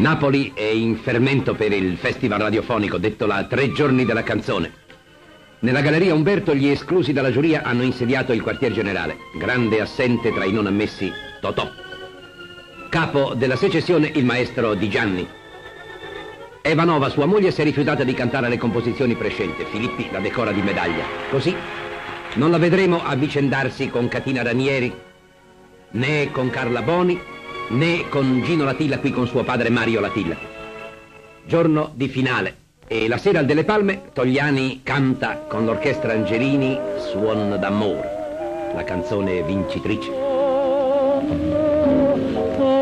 Napoli è in fermento per il festival radiofonico, detto la Tre giorni della canzone. Nella galleria Umberto gli esclusi dalla giuria hanno insediato il quartier generale, grande assente tra i non ammessi Totò. Capo della secessione il maestro Di Gianni. Evanova, sua moglie, si è rifiutata di cantare le composizioni prescelte. Filippi la decora di medaglia. Così non la vedremo avvicendarsi con Catina Ranieri, né con Carla Boni, né con Gino Latilla qui con suo padre Mario Latilla. Giorno di finale e la sera al Delle Palme Togliani canta con l'orchestra Angelini Suon d'amore, la canzone vincitrice.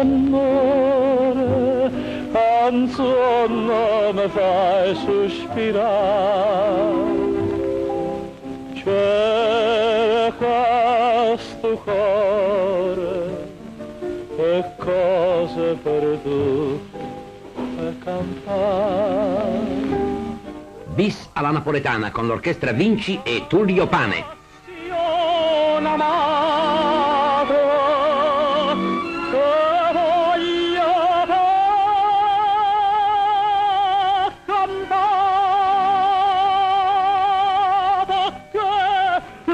Amore, canzone mi fai sospirare. Cerca sto cuore cose per tu e cantare. Bis alla napoletana con l'orchestra Vinci e Tullio Pane.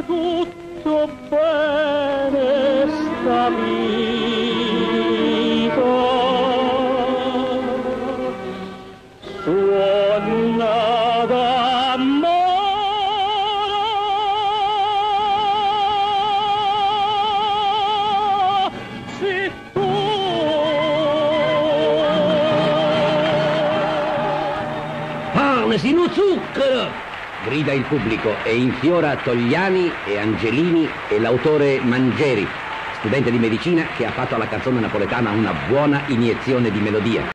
Tutto bene sta vita sino zucchero! Grida il pubblico e infiora Togliani e Angelini e l'autore Mangeri, studente di medicina che ha fatto alla canzone napoletana una buona iniezione di melodia.